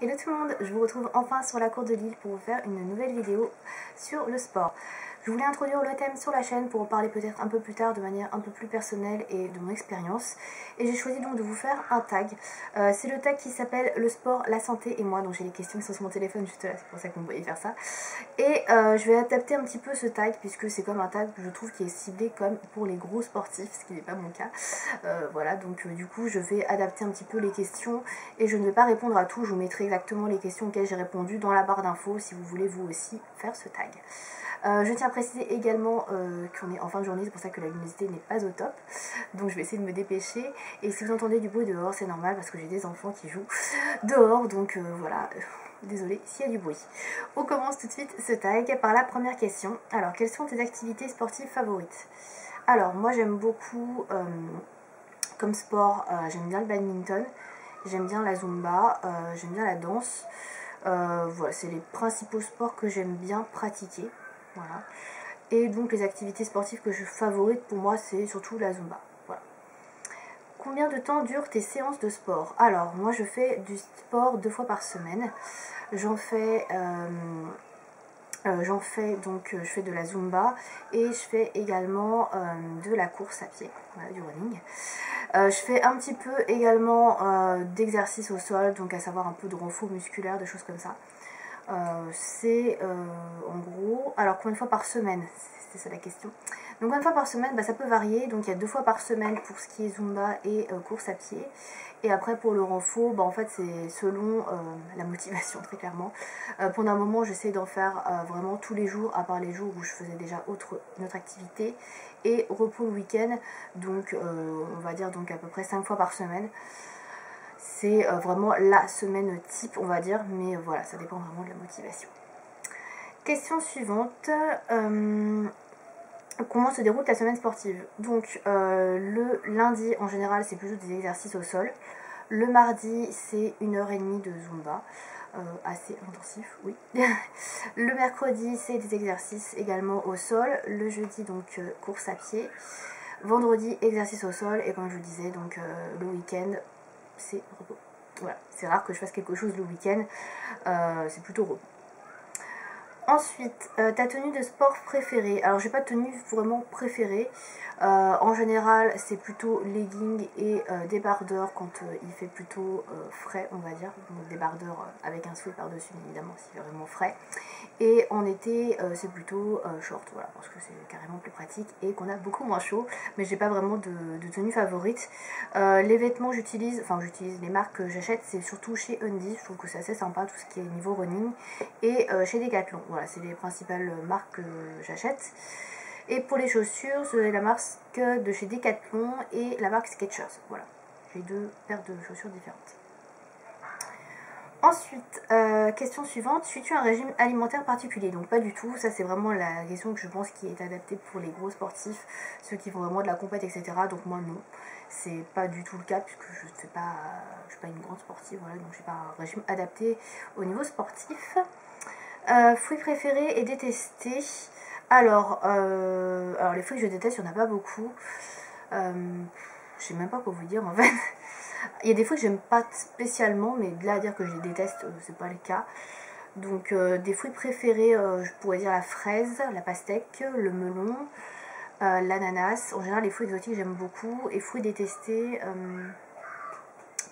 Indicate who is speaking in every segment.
Speaker 1: Hello tout le monde, je vous retrouve enfin sur la cour de Lille pour vous faire une nouvelle vidéo sur le sport. Je voulais introduire le thème sur la chaîne pour en parler peut-être un peu plus tard de manière un peu plus personnelle et de mon expérience. Et j'ai choisi donc de vous faire un tag. Euh, c'est le tag qui s'appelle le sport, la santé et moi. Donc j'ai les questions qui sont sur mon téléphone juste là, c'est pour ça que vous voyez faire ça. Et euh, je vais adapter un petit peu ce tag puisque c'est comme un tag je trouve qui est ciblé comme pour les gros sportifs, ce qui n'est pas mon cas. Euh, voilà, donc du coup je vais adapter un petit peu les questions et je ne vais pas répondre à tout. Je vous mettrai exactement les questions auxquelles j'ai répondu dans la barre d'infos si vous voulez vous aussi faire ce tag. Euh, je tiens à préciser également euh, qu'on est en fin de journée, c'est pour ça que la luminosité n'est pas au top. Donc je vais essayer de me dépêcher. Et si vous entendez du bruit dehors, c'est normal parce que j'ai des enfants qui jouent dehors. Donc euh, voilà, désolé s'il y a du bruit. On commence tout de suite ce tag par la première question. Alors, quelles sont tes activités sportives favorites? Alors, moi j'aime beaucoup comme sport, j'aime bien le badminton, j'aime bien la zumba, j'aime bien la danse. voilà, c'est les principaux sports que j'aime bien pratiquer. Et donc les activités sportives que je favorite pour moi c'est surtout la Zumba. Combien de temps durent tes séances de sport? Alors moi je fais du sport deux fois par semaine. J'en fais euh, euh, fais donc je fais de la Zumba et je fais également euh, de la course à pied, du running. je fais un petit peu également d'exercice au sol, donc à savoir un peu de renfort musculaire, des choses comme ça. Euh, c'est euh, en gros, alors combien de fois par semaine C'est ça la question. Donc combien de fois par semaine bah, Ça peut varier, donc il y a deux fois par semaine pour ce qui est Zumba et euh, course à pied. Et après pour le renfort, bah, en fait c'est selon la motivation très clairement. pendant un moment j'essaie d'en faire vraiment tous les jours, à part les jours où je faisais déjà autre, une autre activité. Et repos le week-end, donc on va dire donc à peu près cinq fois par semaine c'est euh, vraiment la semaine type, on va dire, mais euh, voilà, ça dépend vraiment de la motivation. Question suivante. Euh, comment se déroule ta semaine sportive? Donc, le lundi, en général, c'est plutôt des exercices au sol. Le mardi, c'est une heure et demie de Zumba. assez intensif, oui. le mercredi, c'est des exercices également au sol. Le jeudi, donc, course à pied. Vendredi, exercice au sol. Et comme je vous disais, donc, le week-end, c'est repos. Voilà, c'est rare que je fasse quelque chose le week-end, euh, c'est plutôt repos. Ensuite, euh, ta tenue de sport préférée. Alors, j'ai pas de tenue vraiment préférée. Euh, en général, c'est plutôt leggings et débardeurs quand il fait plutôt frais, on va dire. Donc, débardeurs avec un sweat par-dessus, évidemment, s'il est vraiment frais. Et en été, c'est plutôt short, voilà, parce que c'est carrément plus pratique et qu'on a beaucoup moins chaud. Mais j'ai pas vraiment de, tenue favorite. les vêtements, j'utilise, enfin, j'utilise les marques que j'achète, c'est surtout chez Undy. Je trouve que c'est assez sympa, tout ce qui est niveau running. Et chez Decathlon. Voilà, c'est les principales marques que j'achète. Et pour les chaussures, c'est la marque de chez Decathlon et la marque Skechers. Voilà, j'ai deux paires de chaussures différentes. Ensuite, euh, question suivante, suis-tu un régime alimentaire particulier? Donc pas du tout, ça c'est vraiment la question que je pense qui est adaptée pour les gros sportifs, ceux qui font vraiment de la compète, etc. Donc moi non, c'est pas du tout le cas puisque je ne pas, je suis pas une grande sportive, voilà, donc j'ai pas un régime adapté au niveau sportif. Euh, fruits préférés et détestés. Alors, euh, alors, les fruits que je déteste, il n'y en a pas beaucoup. Euh, je sais même pas quoi vous dire en fait. il y a des fruits que j'aime pas spécialement, mais de là à dire que je les déteste, c'est pas le cas. Donc, des fruits préférés, je pourrais dire la fraise, la pastèque, le melon, l'ananas. En général, les fruits exotiques, j'aime beaucoup. Et fruits détestés,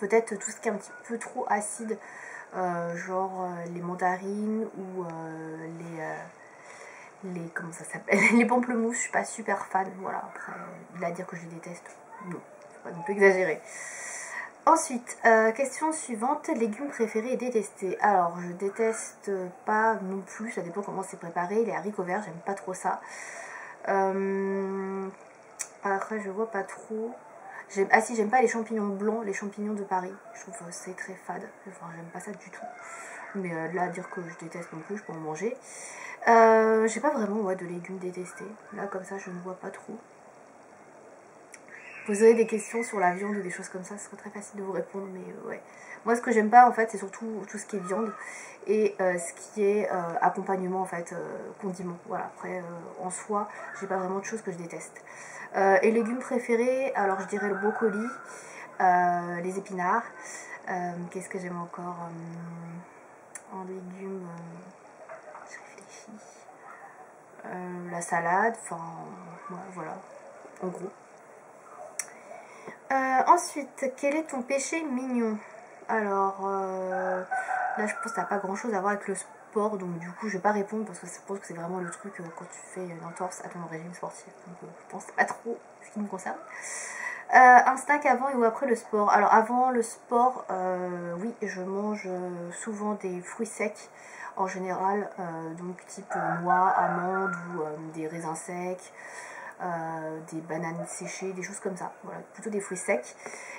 Speaker 1: peut-être tout ce qui est un petit peu trop acide. Euh, genre euh, les mandarines ou euh, les, les comment ça s'appelle les pamplemousses je suis pas super fan voilà après il à dire que je les déteste non pas non plus exagérer Ensuite, question suivante, légumes préférés et détestés. Alors, je déteste pas non plus, ça dépend comment c'est préparé. Les haricots verts, j'aime pas trop ça. après, je vois pas trop. Ah si, j'aime pas les champignons blancs, les champignons de Paris. Je trouve que c'est très fade. Enfin, j'aime pas ça du tout. Mais euh, là, dire que je déteste non plus, je peux en manger. Euh, j'ai pas vraiment de légumes détestés. Là, comme ça, je ne vois pas trop. Vous avez des questions sur la viande ou des choses comme ça, ce serait très facile de vous répondre. Mais euh, ouais. Moi, ce que j'aime pas, en fait, c'est surtout tout ce qui est viande et ce qui est accompagnement, en fait, condiment. Voilà, après, en soi, j'ai pas vraiment de choses que je déteste. Euh, et légumes préférés, alors je dirais le brocoli, euh, les épinards, Euh, qu'est-ce que j'aime encore En légumes, je réfléchis. la salade, enfin, voilà, en gros. Ensuite, quel est ton péché mignon? Alors, là, je pense que ça n'a pas grand chose à voir avec le sport, donc du coup, je vais pas répondre parce que je pense que c'est vraiment le truc quand tu fais une entorse à ton régime sportif. Donc, je pense pas trop ce qui me concerne. Euh, un snack avant et ou après le sport. Alors avant le sport, euh, oui, je mange souvent des fruits secs en général, euh, donc type noix, amandes ou des raisins secs, des bananes séchées, des choses comme ça. Voilà, plutôt des fruits secs.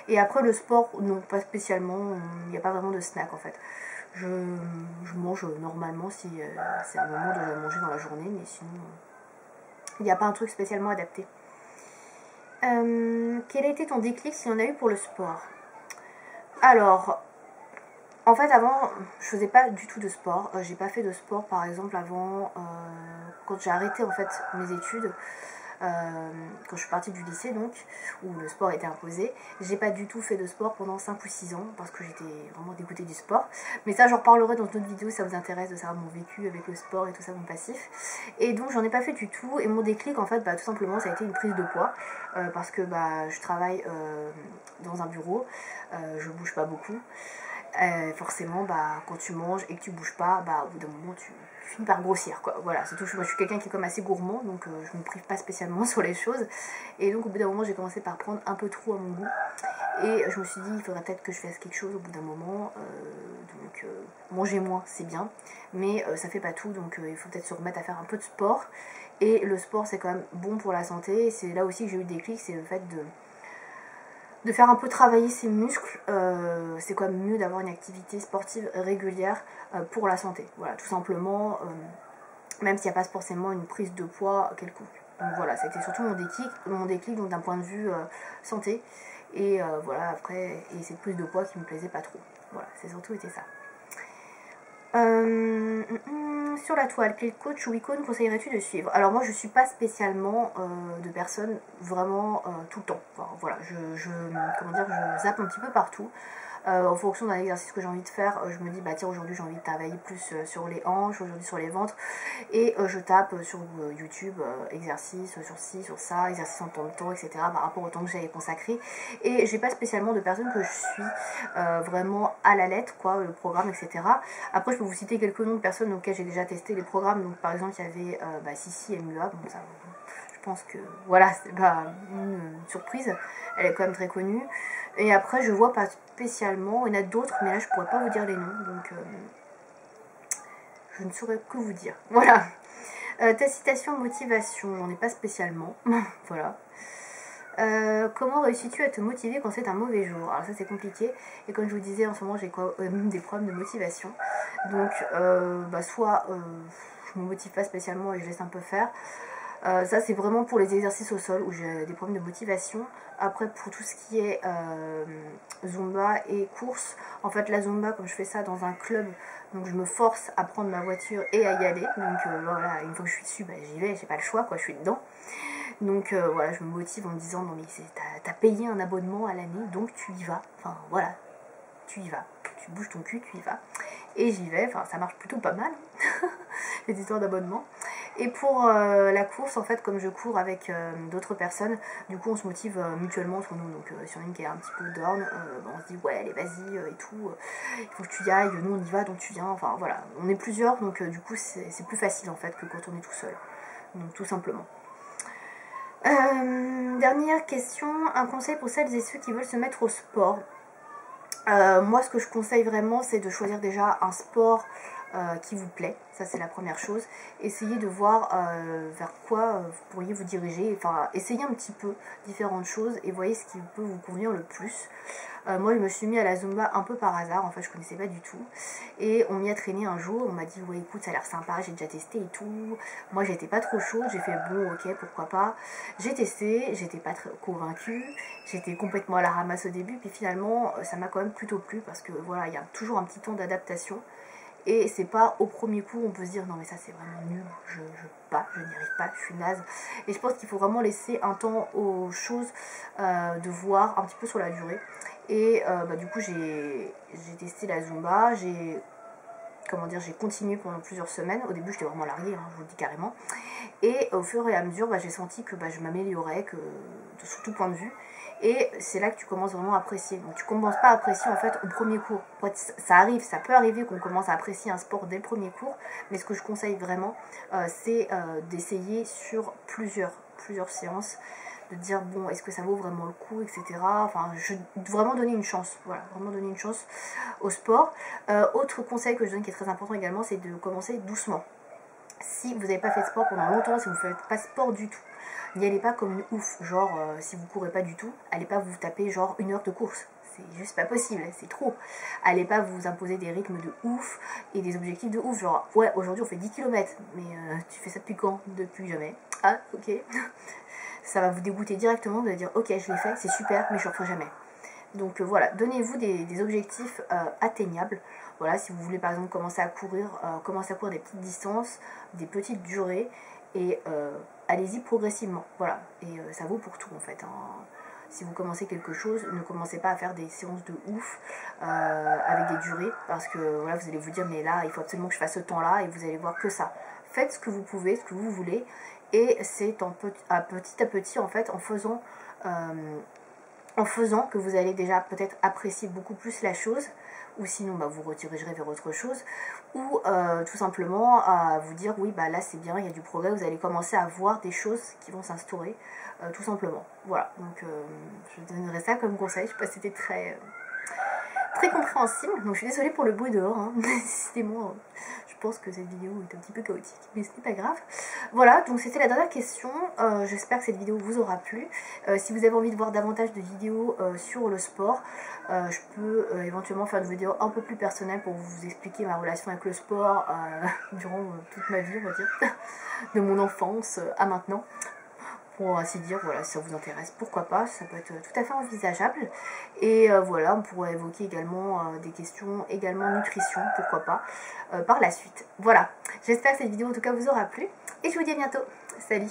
Speaker 1: Et après le sport, non, pas spécialement, il n'y a pas vraiment de snack en fait. Je, mange normalement si c'est un moment de manger dans la journée, mais sinon, il n'y a pas un truc spécialement adapté. Euh, quel a été ton déclic si on a eu pour le sport? Alors, en fait, avant, je faisais pas du tout de sport. Euh, j'ai pas fait de sport, par exemple, avant, euh, quand j'ai arrêté en fait mes études. Euh, quand je suis partie du lycée donc, où le sport était imposé. J'ai pas du tout fait de sport pendant 5 ou 6 ans parce que j'étais vraiment dégoûtée du sport. Mais ça j'en reparlerai dans une autre vidéo si ça vous intéresse de savoir mon vécu avec le sport et tout ça, mon passif. Et donc j'en ai pas fait du tout et mon déclic en fait bah, tout simplement ça a été une prise de poids euh, parce que bah, je travaille euh, dans un bureau, je bouge pas beaucoup. Forcément, bah, quand tu manges et que tu bouges pas, bah, au bout d'un moment, tu, finis par grossir quoi. Voilà, c'est. Moi je suis quelqu'un qui est comme assez gourmand, donc euh, je me prive pas spécialement sur les choses. Et donc au bout d'un moment j'ai commencé par prendre un peu trop à mon goût. Et je me suis dit il faudrait peut-être que je fasse quelque chose au bout d'un moment. Euh, donc euh, manger moins c'est bien, mais ça fait pas tout, donc il faut peut-être se remettre à faire un peu de sport. Et le sport c'est quand même bon pour la santé. C'est là aussi que j'ai eu des clics, c'est le fait de de faire un peu travailler ses muscles, euh, c'est quand même mieux d'avoir une activité sportive régulière euh, pour la santé. Voilà, tout simplement, euh, même s'il n'y a pas forcément une prise de poids quelconque. Donc voilà, c'était surtout mon déclic, mon déclic d'un point de vue santé. Et voilà, après, et cette prise de poids qui me plaisait pas trop. Voilà, c'est surtout été ça. Euh, sur la toile, quel coach ou icône conseillerais-tu de suivre? Alors moi je suis pas spécialement euh, de personne vraiment euh, tout le temps. voilà, je, comment je zappe un petit peu partout. Euh, en fonction d'un exercice que j'ai envie de faire, euh, je me dis bah tiens aujourd'hui j'ai envie de travailler plus euh, sur les hanches, aujourd'hui sur les ventres et je tape sur YouTube exercice sur ci, sur ça, exercice en temps de temps, etc. par rapport au temps que j'avais consacré et j'ai pas spécialement de personnes que je suis vraiment à la lettre quoi, le programme etc. Après je peux vous citer quelques noms de personnes auxquelles j'ai déjà testé les programmes donc par exemple il y avait bah, Sissi et Mua, donc ça pense que voilà, c'est pas une surprise. Elle est quand même très connue. Et après, je vois pas spécialement. Il y en a d'autres, mais là, je pourrais pas vous dire les noms. Donc, euh, je ne saurais que vous dire. Voilà. Euh, ta citation motivation, j'en ai pas spécialement. voilà. Euh, comment réussis-tu à te motiver quand c'est un mauvais jour? Alors ça c'est compliqué et comme je vous disais en ce moment j'ai des problèmes de motivation donc bah, soit je me motive pas spécialement et je laisse un peu faire euh, ça, c'est vraiment pour les exercices au sol où j'ai des problèmes de motivation. Après, pour tout ce qui est euh, Zumba et course, en fait, la Zumba, comme je fais ça dans un club, donc je me force à prendre ma voiture et à y aller. Donc euh, voilà, une fois que je suis dessus, bah, j'y vais, j'ai pas le choix, quoi, je suis dedans. Donc voilà, je me motive en me disant, non mais t'as payé un abonnement à l'année, donc tu y vas. Enfin voilà, tu y vas. Tu bouges ton cul, tu y vas. Et j'y vais, enfin ça marche plutôt pas mal, les histoires d'abonnement. Et pour euh, la course, en fait, comme je cours avec euh, d'autres personnes, du coup on se motive euh, mutuellement entre nous. Donc sur une qui est un petit peu down, on se dit ouais allez vas-y et tout, il faut que tu y ailles, nous on y va donc tu viens, enfin voilà. On est plusieurs donc du coup c'est plus facile en fait que quand on est tout seul. Donc tout simplement. dernière question, un conseil pour celles et ceux qui veulent se mettre au sport. moi ce que je conseille vraiment c'est de choisir déjà un sport euh, qui vous plaît, ça c'est la première chose. Essayez de voir euh, vers quoi euh, vous pourriez vous diriger, enfin essayez un petit peu différentes choses et voyez ce qui peut vous convenir le plus. moi je me suis mis à la Zumba un peu par hasard, en fait je connaissais pas du tout. Et on m'y a traîné un jour, on m'a dit ouais écoute ça a l'air sympa, j'ai déjà testé et tout. Moi j'étais pas trop chaude, j'ai fait bon ok pourquoi pas. J'ai testé, j'étais pas très convaincue, j'étais complètement à la ramasse au début, puis finalement ça m'a quand même plutôt plu parce que voilà il y a toujours un petit temps d'adaptation. Et c'est pas au premier coup on peut se dire non mais ça c'est vraiment nul, je, je pas, je n'y arrive pas, je suis naze. Et je pense qu'il faut vraiment laisser un temps aux choses euh, de voir un petit peu sur la durée. Et euh, bah, du coup j'ai testé la Zumba, j'ai comment dire, j'ai continué pendant plusieurs semaines. Au début, j'étais vraiment larguée, hein, je vous le dis carrément. Et au fur et à mesure, bah, j'ai senti que bah, je m'améliorais, que sur tout point de vue. Et c'est là que tu commences vraiment à apprécier. Donc tu commences pas à apprécier en fait au premier cours. Ça arrive, ça peut arriver qu'on commence à apprécier un sport dès le premier cours, mais ce que je conseille vraiment, euh, c'est euh, d'essayer sur plusieurs séances de dire bon est-ce que ça vaut vraiment le coup etc enfin je vraiment donner une chance voilà vraiment donner une chance au sport. Euh, autre conseil que je donne qui est très important également c'est de commencer doucement. Si vous n'avez pas fait de sport pendant longtemps si vous ne faites pas sport du tout n'y allez pas comme une ouf. Genre euh, si vous courez pas du tout allez pas vous taper genre une heure de course. C'est juste pas possible, c'est trop. Allez pas vous imposer des rythmes de ouf et des objectifs de ouf, genre ouais aujourd'hui on fait 10 km, mais euh, tu fais ça depuis quand? Depuis jamais. Ah ok. Ça va vous dégoûter directement de dire ok je l'ai fait, c'est super, mais je ne referai jamais. Donc euh, voilà, donnez-vous des, objectifs euh, atteignables. Voilà, si vous voulez par exemple commencer à courir, euh, à courir des petites distances, des petites durées, et allez-y progressivement. Voilà, et ça vaut pour tout en fait. Hein. Si vous commencez quelque chose, ne commencez pas à faire des séances de ouf avec des durées, parce que voilà, vous allez vous dire mais là il faut absolument que je fasse ce temps-là, et vous allez voir que ça. Faites ce que vous pouvez, ce que vous voulez, et c'est petit à petit en fait en faisant euh, en faisant que vous allez déjà peut-être apprécier beaucoup plus la chose ou sinon bah, vous redirigerez vers autre chose ou euh, tout simplement à vous dire oui bah là c'est bien il y a du progrès vous allez commencer à voir des choses qui vont s'instaurer euh, tout simplement. Voilà. Donc je donnerai ça comme conseil. Je sais pas si c'était très très compréhensible donc je suis désolée pour le bruit dehors hein. décidément je pense que cette vidéo est un petit peu chaotique, mais ce n'est pas grave. Voilà, donc c'était la dernière question. Euh, j'espère que cette vidéo vous aura plu. Euh, si vous avez envie de voir davantage de vidéos euh, sur le sport, je peux éventuellement faire une vidéo un peu plus personnelle pour vous expliquer ma relation avec le sport durant toute ma vie, on va dire, de mon enfance à maintenant pour ainsi dire, voilà, si ça vous intéresse, pourquoi pas, ça peut être tout à fait envisageable. Et euh, voilà, on pourrait évoquer également euh, des questions, également nutrition, pourquoi pas, euh, par la suite. Voilà, j'espère que cette vidéo en tout cas vous aura plu, et je vous dis à bientôt. Salut